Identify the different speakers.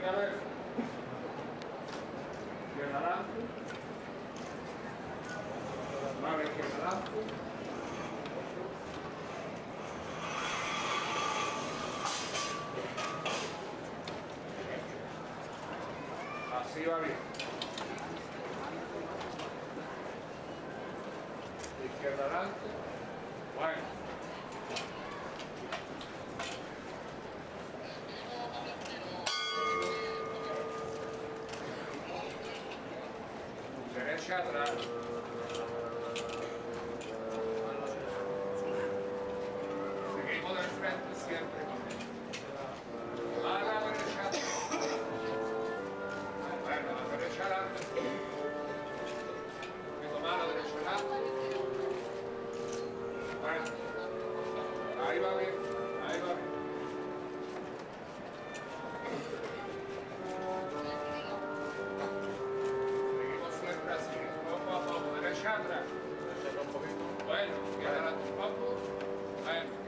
Speaker 1: Recta izquierda adelante, mano izquierda adelante, así va bien, izquierda adelante, bueno. intrecciata da... perché il modo rispetto sempre ma la intrecciata guarda la intrecciata vedo male la intrecciata guarda arriva qui arriva qui Bueno, tu papo.